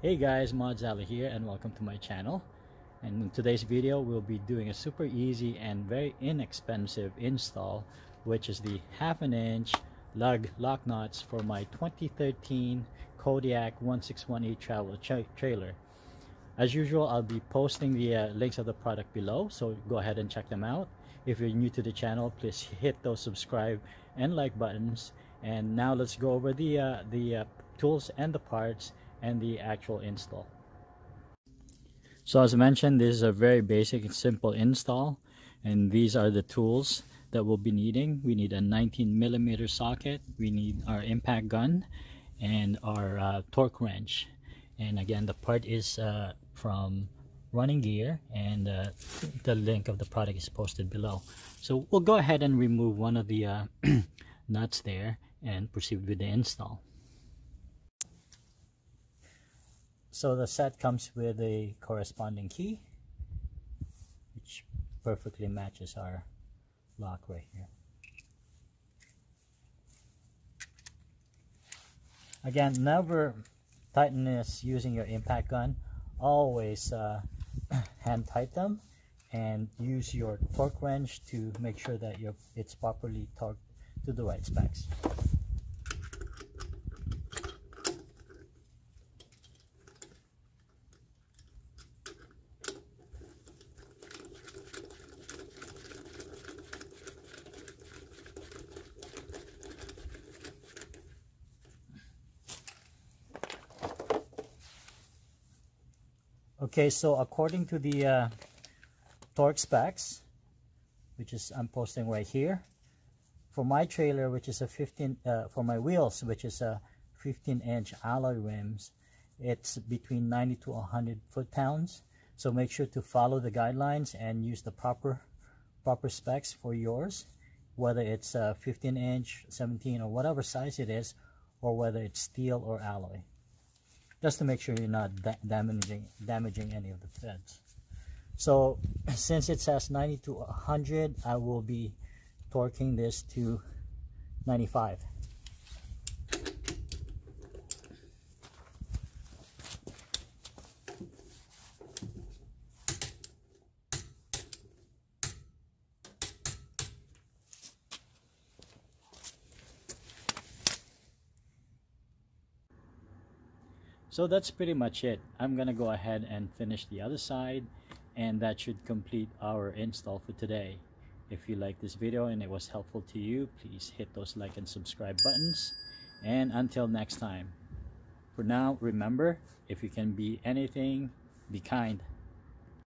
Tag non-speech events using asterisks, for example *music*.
Hey guys, Mods Ali here and welcome to my channel. And in today's video, we'll be doing a super easy and very inexpensive install, which is the half an inch lug lock nuts for my 2013 Kodiak 161E travel tra trailer. As usual, I'll be posting the uh, links of the product below, so go ahead and check them out. If you're new to the channel, please hit those subscribe and like buttons. And now let's go over the, uh, the uh, tools and the parts and the actual install. So as I mentioned, this is a very basic and simple install. And these are the tools that we'll be needing. We need a 19 millimeter socket. We need our impact gun and our uh, torque wrench. And again, the part is uh, from running gear and uh, the link of the product is posted below so we'll go ahead and remove one of the uh, *clears throat* nuts there and proceed with the install so the set comes with a corresponding key which perfectly matches our lock right here again never tighten this using your impact gun always uh, *clears throat* hand tight them and use your torque wrench to make sure that it's properly torqued to the right specs. Okay, so according to the uh, torque specs, which is I'm posting right here, for my trailer, which is a 15, uh, for my wheels, which is a 15 inch alloy rims, it's between 90 to 100 foot-pounds. So make sure to follow the guidelines and use the proper proper specs for yours, whether it's a 15 inch, 17 or whatever size it is, or whether it's steel or alloy just to make sure you're not da damaging damaging any of the threads. So *clears throat* since it says 90 to 100 I will be torquing this to 95 So that's pretty much it. I'm gonna go ahead and finish the other side and that should complete our install for today. If you like this video and it was helpful to you, please hit those like and subscribe buttons. And until next time. For now, remember, if you can be anything, be kind.